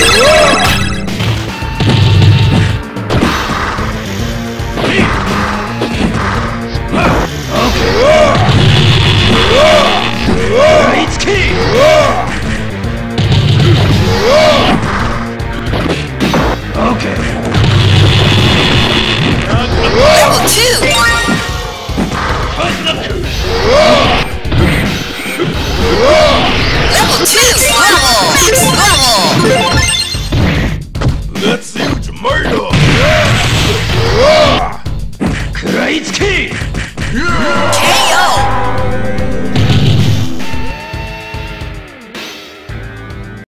Yeah. That's huge murder!